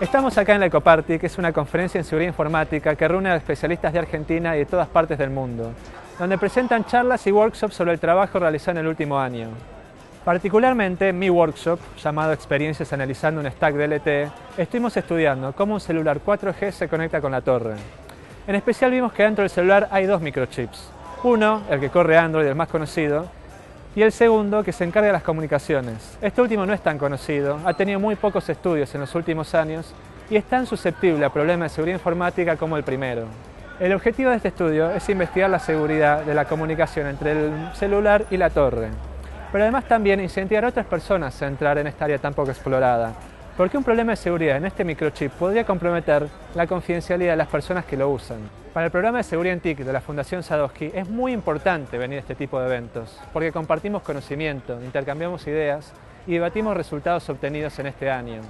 Estamos acá en la Ecoparty, que es una conferencia en seguridad informática que reúne a especialistas de Argentina y de todas partes del mundo, donde presentan charlas y workshops sobre el trabajo realizado en el último año. Particularmente en mi workshop, llamado Experiencias analizando un stack DLT, estuvimos estudiando cómo un celular 4G se conecta con la torre. En especial vimos que dentro del celular hay dos microchips. Uno, el que corre Android, el más conocido, y el segundo que se encarga de las comunicaciones. Este último no es tan conocido, ha tenido muy pocos estudios en los últimos años y es tan susceptible a problemas de seguridad informática como el primero. El objetivo de este estudio es investigar la seguridad de la comunicación entre el celular y la torre, pero además también incentivar a otras personas a entrar en esta área tan poco explorada, porque un problema de seguridad en este microchip podría comprometer la confidencialidad de las personas que lo usan. Para el programa de seguridad en TIC de la Fundación Sadowski es muy importante venir a este tipo de eventos, porque compartimos conocimiento, intercambiamos ideas y debatimos resultados obtenidos en este año.